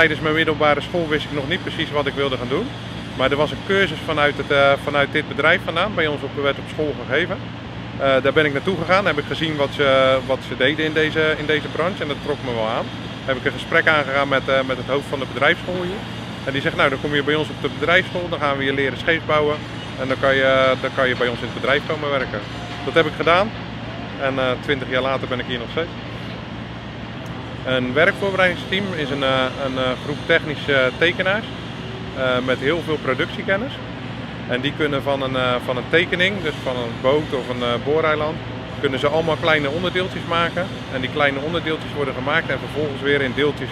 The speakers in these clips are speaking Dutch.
Tijdens mijn middelbare school wist ik nog niet precies wat ik wilde gaan doen. Maar er was een cursus vanuit, het, uh, vanuit dit bedrijf vandaan, bij ons op, werd op school gegeven. Uh, daar ben ik naartoe gegaan, heb ik gezien wat ze, wat ze deden in deze, in deze branche en dat trok me wel aan. Heb ik een gesprek aangegaan met, uh, met het hoofd van de bedrijfsschool hier. En die zegt, nou dan kom je bij ons op de bedrijfsschool, dan gaan we je leren scheepsbouwen. En dan kan, je, dan kan je bij ons in het bedrijf komen werken. Dat heb ik gedaan en twintig jaar later ben ik hier nog steeds. Een werkvoorbereidingsteam is een, een groep technische tekenaars met heel veel productiekennis. En die kunnen van een, van een tekening, dus van een boot of een booreiland, kunnen ze allemaal kleine onderdeeltjes maken. En die kleine onderdeeltjes worden gemaakt en vervolgens weer in deeltjes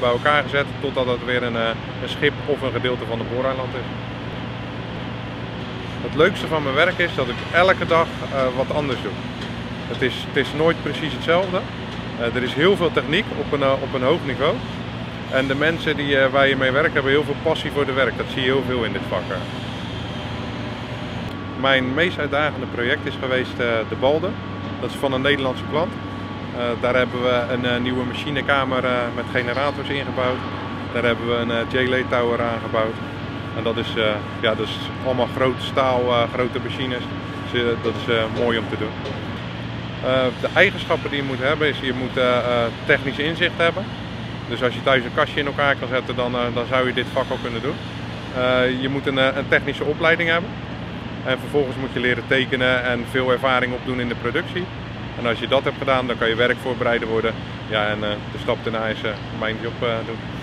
bij elkaar gezet totdat het weer een, een schip of een gedeelte van de booreiland is. Het leukste van mijn werk is dat ik elke dag wat anders doe. Het is, het is nooit precies hetzelfde. Uh, er is heel veel techniek op een, uh, op een hoog niveau. En de mensen die, uh, waar je mee werkt hebben heel veel passie voor de werk. Dat zie je heel veel in dit vak. Mijn meest uitdagende project is geweest de Balde. Dat is van een Nederlandse klant. daar hebben we een nieuwe machinekamer met generators ingebouwd. Daar hebben we een J-Lay Tower aangebouwd. En dat is, ja, dat is allemaal grote staal, grote machines. Dus, dat is mooi om te doen. Uh, de eigenschappen die je moet hebben is je moet uh, technisch inzicht hebben. Dus als je thuis een kastje in elkaar kan zetten, dan, dan zou je dit vak al kunnen doen. je moet een, een, technische opleiding hebben. En vervolgens moet je leren tekenen en veel ervaring opdoen in de productie. En als je dat hebt gedaan, dan kan je werk voorbereiden worden. Ja, en de stap daarna is mijn job doen.